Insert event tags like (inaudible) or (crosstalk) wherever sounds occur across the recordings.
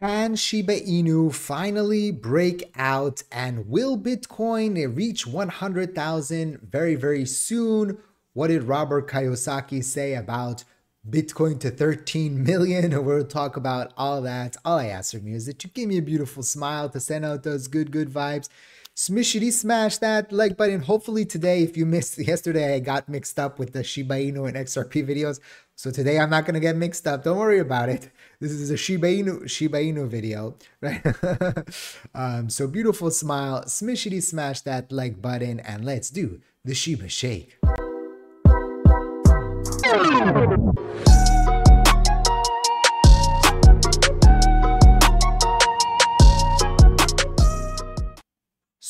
Can Shiba Inu finally break out and will Bitcoin reach 100,000 very, very soon? What did Robert Kiyosaki say about Bitcoin to 13 million? (laughs) We'll talk about all that. All I ask from you is that you give me a beautiful smile to send out those good, good vibes. Smishity smash that like button. Hopefully today, if you missed (laughs) yesterday, I got mixed up with the Shiba Inu and XRP videos. So today I'm not gonna get mixed up. Don't worry about it. This is a Shiba Inu Shiba Inu video, (laughs) right? um, so beautiful smile, smishity smash that like button, and let's do the Shiba shake.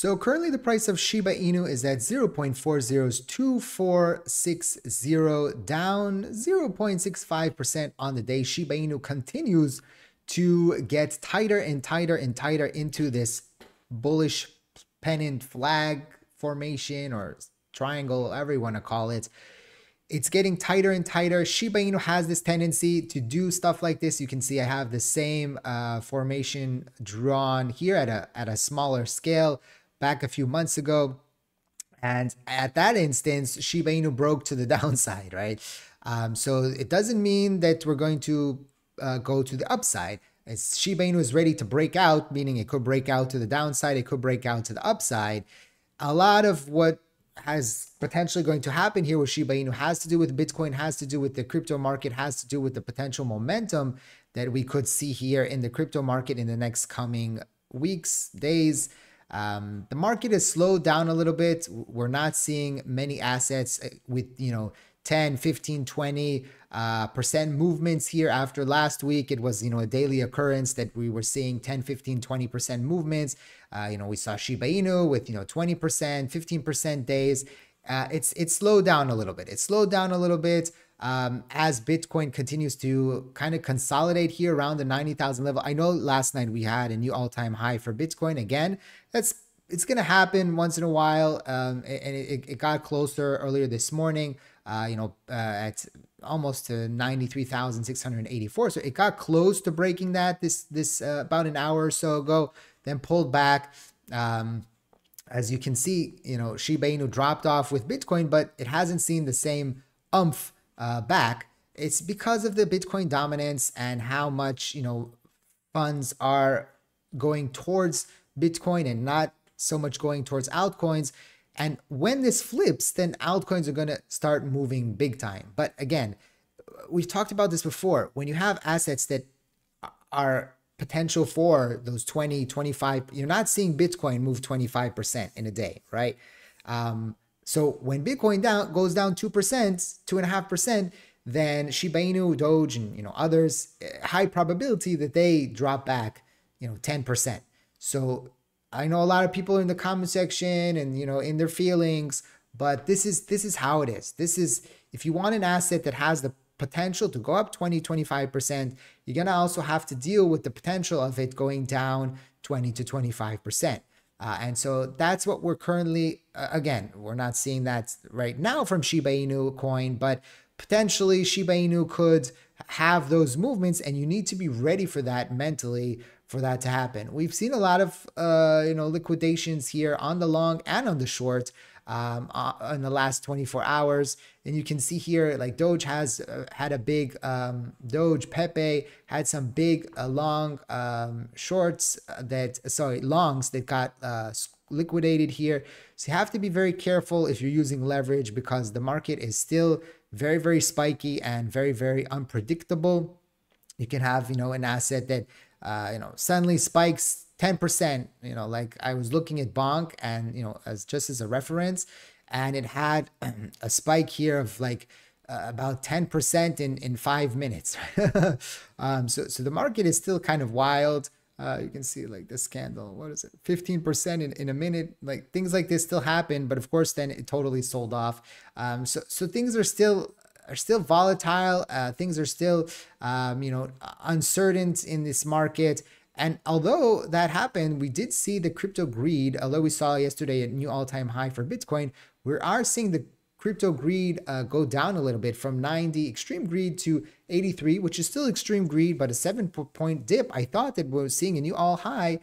So currently the price of Shiba Inu is at 0.402460, down 0.65% on the day. Shiba Inu continues to get tighter and tighter and tighter into this bullish pennant flag formation or triangle, whatever you want to call it. It's getting tighter and tighter. Shiba Inu has this tendency to do stuff like this. You can see I have the same uh, formation drawn here at a, at a smaller scale back a few months ago. And at that instance, Shiba Inu broke to the (laughs) downside, right? Um, so it doesn't mean that we're going to uh, go to the upside. It's Shiba Inu is ready to break out, meaning it could break out to the downside, it could break out to the upside. A lot of what has potentially going to happen here with Shiba Inu has to do with Bitcoin, has to do with the crypto market, has to do with the potential momentum that we could see here in the crypto market in the next coming weeks, days. Um, the market has slowed down a little bit. We're not seeing many assets uh, with, you know, 10, 15, 20 uh, percent movements here after last week. It was, you know, a daily occurrence that we were seeing 10, 15, 20 percent movements. Uh, you know, we saw Shiba Inu with, you know, 20 percent, 15 percent days. Uh, it's it's slowed down a little bit. It slowed down a little bit um, as Bitcoin continues to kind of consolidate here around the 90,000 level. I know last night we had a new all-time high for Bitcoin. Again, that's it's going to happen once in a while, um, and it, it, got closer earlier this morning. Uh, you know, uh, at almost to 93,684. So it got close to breaking that this this uh, about an hour or so ago, then pulled back. Um, as you can see, you know, Shiba Inu dropped off with Bitcoin, but it hasn't seen the same umph uh, back, it's because of the Bitcoin dominance and how much, you know, funds are going towards Bitcoin and not so much going towards altcoins. And when this flips, then altcoins are going to start moving big time. But again, we've talked about this before. When you have assets that are potential for those 20, 25, you're not seeing Bitcoin move 25% in a day, right? Um, so when Bitcoin down goes down 2%, 2.5%, then Shiba Inu, Doge, and you know others, eh, high probability that they drop back, you know, 10%. So I know a lot of people in the comment section and you know in their feelings, but this is this is how it is. This is if you want an asset that has the potential to go up 20, 25%, you're going to also have to deal with the potential of it going down 20 to 25%. Uh, and so that's what we're currently, uh, again, we're not seeing that right now from Shiba Inu coin, but potentially Shiba Inu could have those movements and you need to be ready for that mentally for that to happen. We've seen a lot of, uh, you know, liquidations here on the long and on the short um, uh, in the last 24 hours. And you can see here, like Doge has uh, had a big, um, Doge, Pepe had some big uh, long um, shorts that, sorry, longs that got uh, liquidated here. So you have to be very careful if you're using leverage because the market is still very, very spiky and very, very unpredictable. You can have, you know, an asset that, uh, you know, suddenly spikes 10%, you know, like I was looking at Bonk and, you know, as just as a reference, and it had (clears throat) a spike here of like uh, about 10% in, in five minutes. (laughs) um, so, so the market is still kind of wild. Uh, you can see like this candle, what is it? 15% in, in a minute, like things like this still happen, but of course then it totally sold off. Um, so, so things are still are still volatile. Uh, things are still, um, you know, uncertain in this market. And although that happened, we did see the crypto greed, although we saw yesterday a new all time high for Bitcoin, we are seeing the crypto greed uh, go down a little bit from 90 extreme greed to 83, which is still extreme greed, but a seven point dip. I thought that we were seeing a new all high,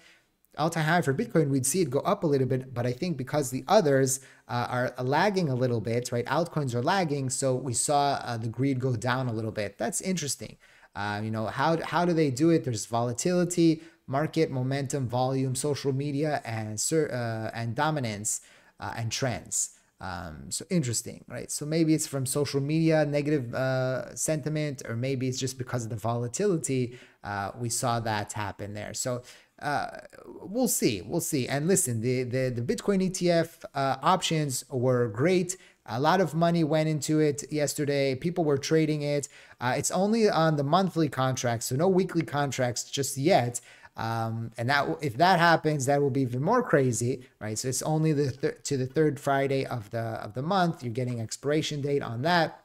all time high for Bitcoin. We'd see it go up a little bit, but I think because the others uh, are lagging a little bit, right? Altcoins are lagging, so we saw uh, the greed go down a little bit. That's interesting. Uh, you know how how do they do it? There's volatility, market momentum, volume, social media, and uh, and dominance uh, and trends. Um, so interesting, right? So maybe it's from social media negative uh, sentiment, or maybe it's just because of the volatility. Uh, we saw that happen there. So uh, we'll see, we'll see. And listen, the the, the Bitcoin ETF uh, options were great. A lot of money went into it yesterday. People were trading it. Uh, it's only on the monthly contracts, so no weekly contracts just yet. Um, and that if that happens, that will be even more crazy, right? So it's only the th- to the third Friday of the of the month. You're getting expiration date on that.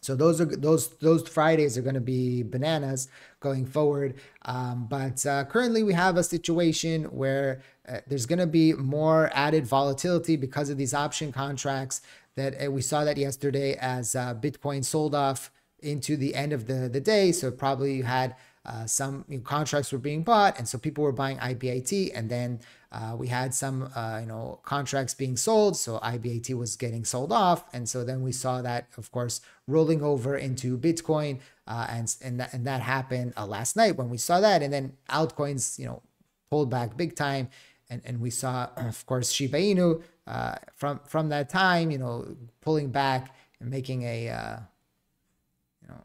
So those are those those Fridays are going to be bananas going forward. Um, but uh, currently we have a situation where uh, there's going to be more added volatility because of these option contracts. That uh, we saw that yesterday as uh, Bitcoin sold off into the end of the the day. So probably you had uh, some you know, contracts were being bought, and so people were buying IBIT, and then uh, we had some uh, you know contracts being sold, so IBIT was getting sold off, and so then we saw that, of course, rolling over into Bitcoin, uh, and and that, and that happened last night when we saw that, and then altcoins, you know, pulled back big time, and and we saw, of course, Shiba Inu uh, from from that time, you know, pulling back and making a uh, you know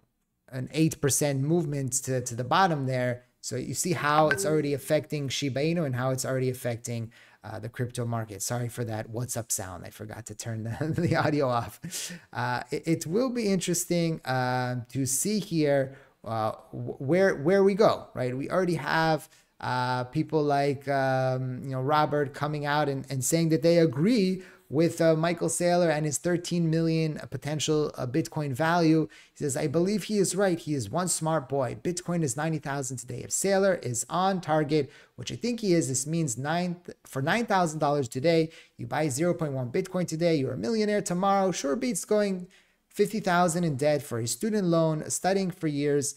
an 8% movement to, to the bottom there. So you see how it's already affecting Shiba Inu and how it's already affecting uh, the crypto market. Sorry for that what's up sound. I forgot to turn (laughs) the, the audio off. Uh, it, it, will be interesting uh, to see here uh, where where we go, right? We already have uh, people like um, you know Robert coming out and, and saying that they agree with uh, Michael Saylor and his 13 million potential uh, Bitcoin value. He says, I believe he is right. He is one smart boy. Bitcoin is 90,000 today. If Saylor is on target, which I think he is, this means nine for $9,000 today, you buy 0.1 Bitcoin today, you're a millionaire tomorrow. Sure beats going 50,000 in debt for a student loan, studying for years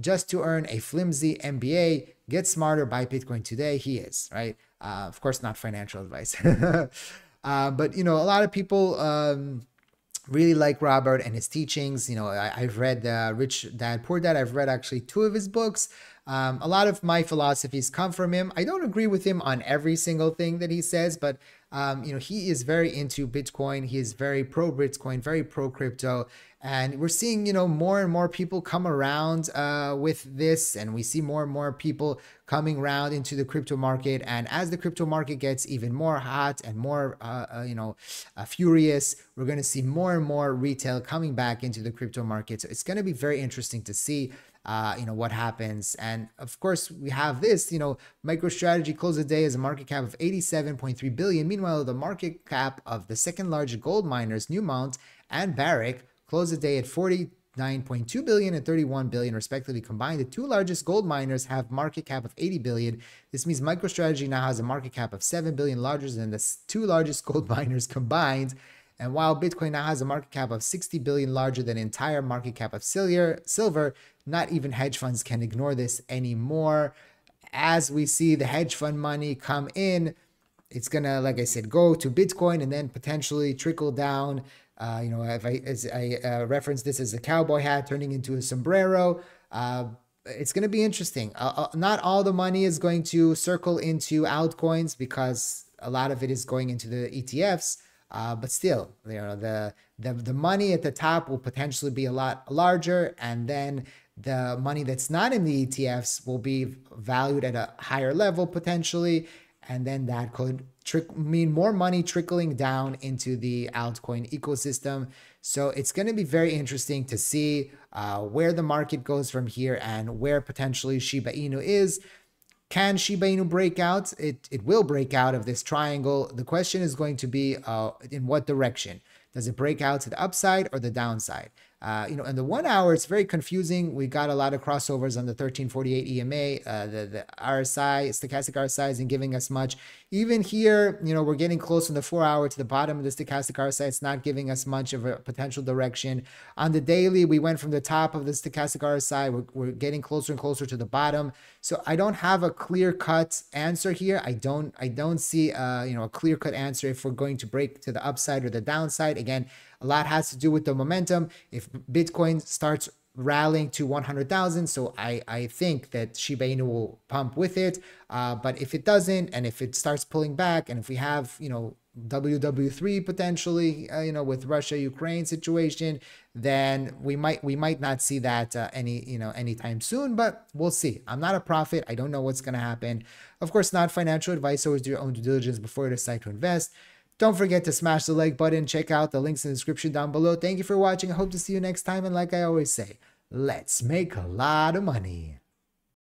just to earn a flimsy MBA. Get smarter, buy Bitcoin today. He is, right? Uh, of course, not financial advice. (laughs) Uh, but you know, a lot of people um, really like Robert and his teachings. You know, I, have read uh, Rich Dad Poor Dad. I've read actually two of his books. Um, a lot of my philosophies come from him. I don't agree with him on every single thing that he says, but um, you know, he is very into Bitcoin. He is very pro Bitcoin, very pro crypto, and we're seeing you know more and more people come around uh, with this. And we see more and more people coming around into the crypto market. And as the crypto market gets even more hot and more uh, uh, you know uh, furious we're going to see more and more retail coming back into the crypto market. So it's going to be very interesting to see uh, you know what happens and of course we have this you know microstrategy closed the day as a market cap of 87.3 billion meanwhile the market cap of the second largest gold miners newmont and barrick closed the day at 49.2 billion and 31 billion respectively combined. The two largest gold miners have market cap of 80 billion. This means MicroStrategy now has a market cap of 7 billion larger than the two largest (laughs) gold miners combined. And while Bitcoin now has a market cap of 60 billion larger than entire market cap of silver, not even hedge funds can ignore this anymore. As we see the hedge fund money come in, it's gonna, like I said, go to Bitcoin and then potentially trickle down uh, you know, if I, as I uh, reference this as a cowboy hat turning into a sombrero, uh, it's going to be interesting. Uh, uh, not all the money is going to circle into altcoins because a lot of it is going into the ETFs. Uh, but still, you know, the, the the money at the top will potentially be a lot larger, and then the money that's not in the ETFs will be valued at a higher level potentially, and then that could trick mean more money trickling down into the altcoin ecosystem. So it's going to be very interesting to see uh, where the market goes from here and where potentially Shiba Inu is. Can Shiba Inu break out? It it will break out of this triangle. The question is going to be uh, in what direction. Does it break out to the upside or the downside? Uh, you know, in the one hour, it's very confusing. We got a lot of crossovers on the 1348 EMA. Uh, the, the RSI, stochastic RSI isn't giving us much. Even here, you know, we're getting close in the four hour to the bottom of the stochastic RSI. It's not giving us much of a potential direction. On the daily, we went from the top of the stochastic RSI. We're, we're getting closer and closer to the bottom. So I don't have a clear cut answer here. I don't, I don't see, uh, you know, a clear cut answer if we're going to break to the upside or the downside. Again, a lot has to do with the momentum. If Bitcoin starts rallying to 100,000. So I, I think that Shiba Inu will pump with it. Uh, but if it doesn't, and if it starts pulling back, and if we have, you know, WW3 potentially, uh, you know, with Russia Ukraine situation, then we might we might not see that uh, any you know anytime soon. But we'll see. I'm not a prophet. I don't know what's gonna happen. Of course, not financial advice. Always do your own due diligence before you decide to invest. Don't forget to smash the like button. Check out the links in the description down below. Thank you for watching. I hope to see you next time. And like I always say, let's make a lot of money.